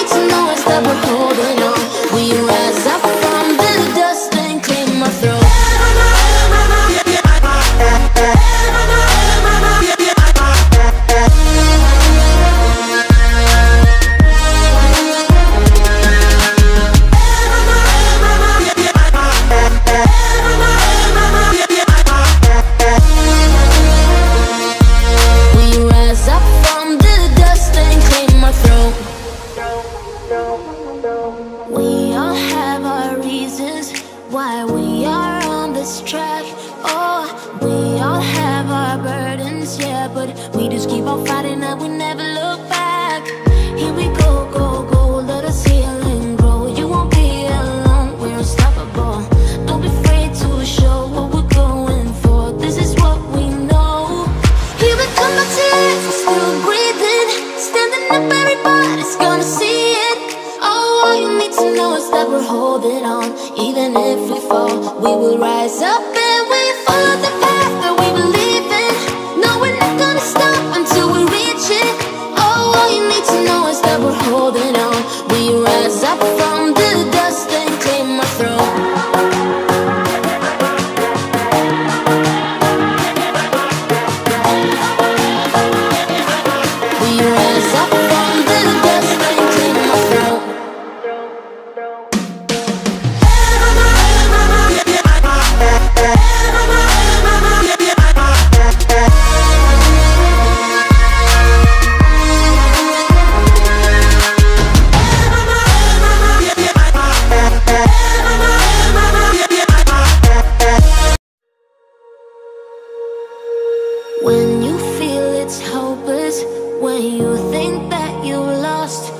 いつもはスタバと出会 When you feel it's hopeless, when you think that you're lost.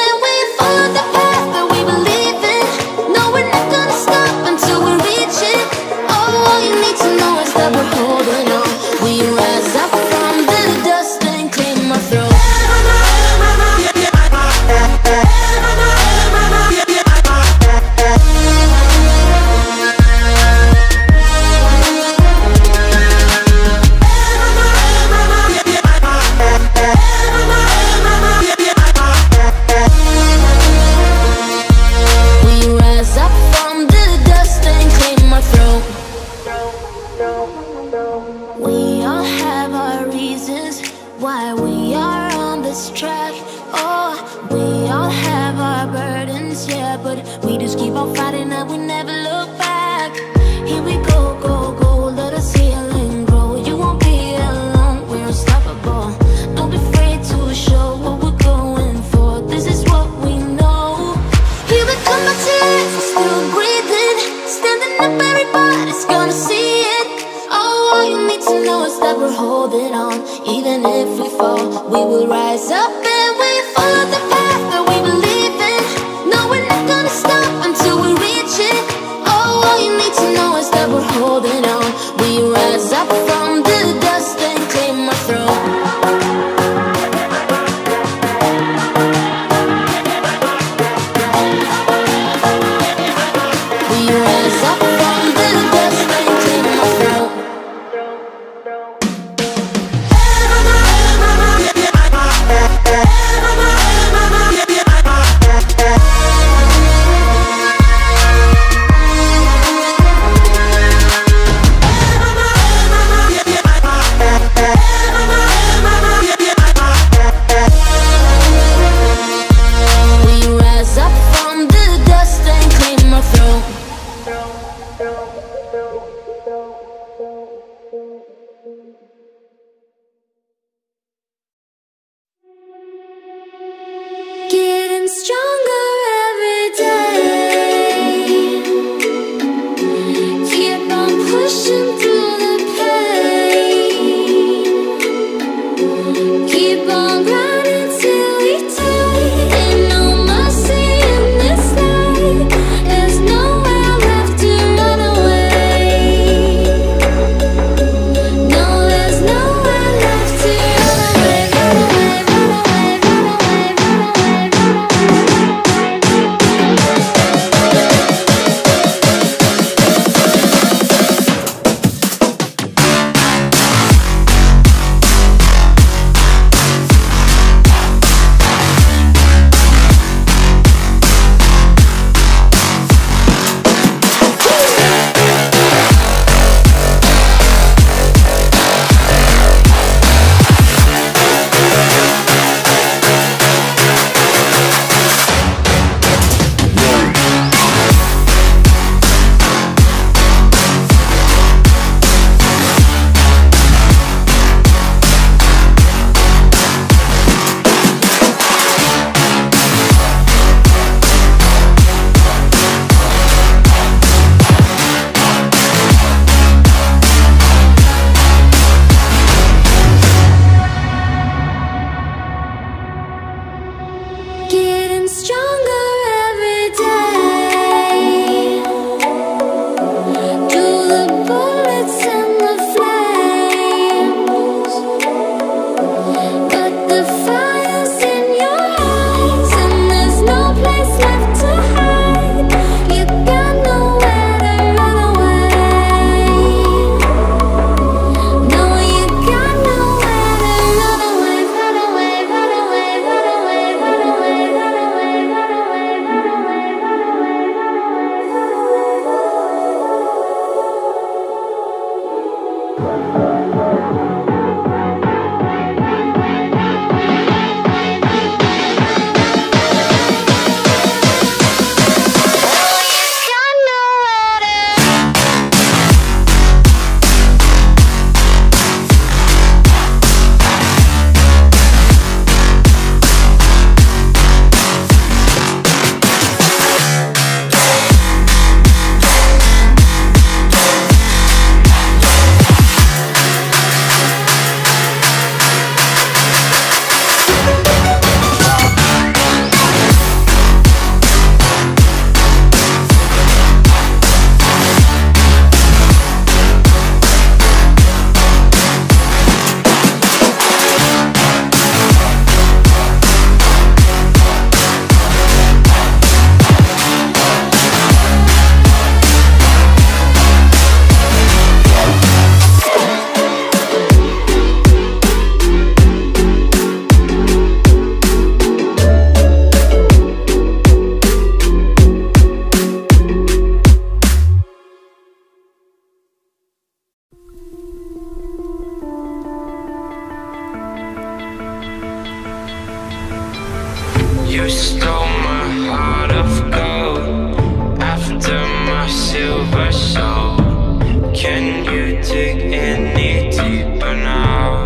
deeper now.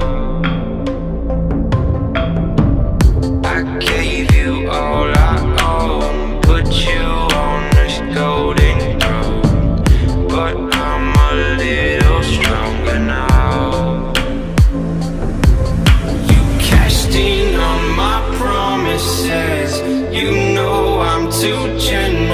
I gave you all I own, put you on this golden throne, but I'm a little stronger now. You on my promises, you know I'm too generous.